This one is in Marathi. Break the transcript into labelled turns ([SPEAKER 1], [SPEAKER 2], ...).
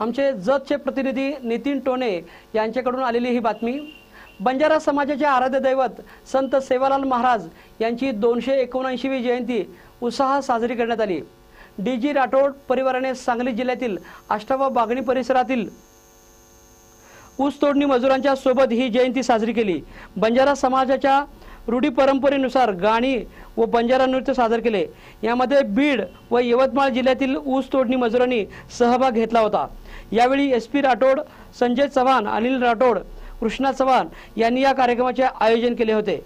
[SPEAKER 1] आमचे जतचे प्रतिनिधी नितीन टोने यांच्याकडून आलेली ही बातमी. बंजारा समाजाचे आराध्य दैवत संत सेवालाल महाराज यांची दोनशे एकोणऐंशीवी जयंती उत्साहात साजरी करण्यात आली. डी जी राठोड परिवाराने सांगली जिल्ह्यातील आष्टावा बागणी परिसरातील ऊस तोडणी मजुरांच्या सोबत ही जयंती साजरी केली. बंजारा समाजाच्या रूढी परंपरेनुसार गाणी व बंजारा नृत्य सादर केले. यामध्ये बीड व यवतमाळ जिल्ह्यातील ऊस तोडणी मजुरांनी सहभाग घेतला होता. यावेळी एस पी राठोड संजय चव्हाण अनिल राठोड कृष्णा चव्हाण यांनी या कार्यक्रमाचे आयोजन केले होते.